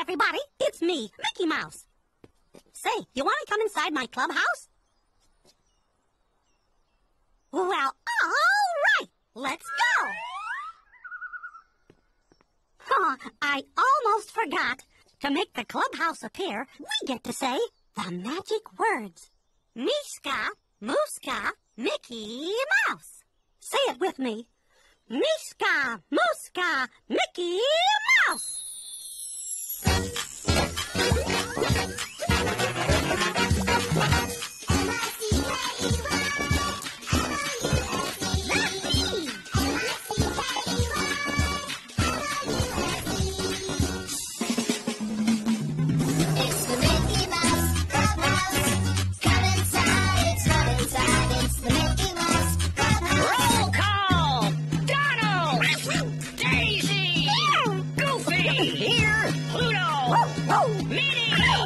everybody. It's me, Mickey Mouse. Say, you want to come inside my clubhouse? Well, all right. Let's go. Oh, I almost forgot. To make the clubhouse appear, we get to say the magic words. Meeska, Mooska, Mickey Mouse. Say it with me. Meeska, Mooska, Mickey Here! Pluto! Minnie!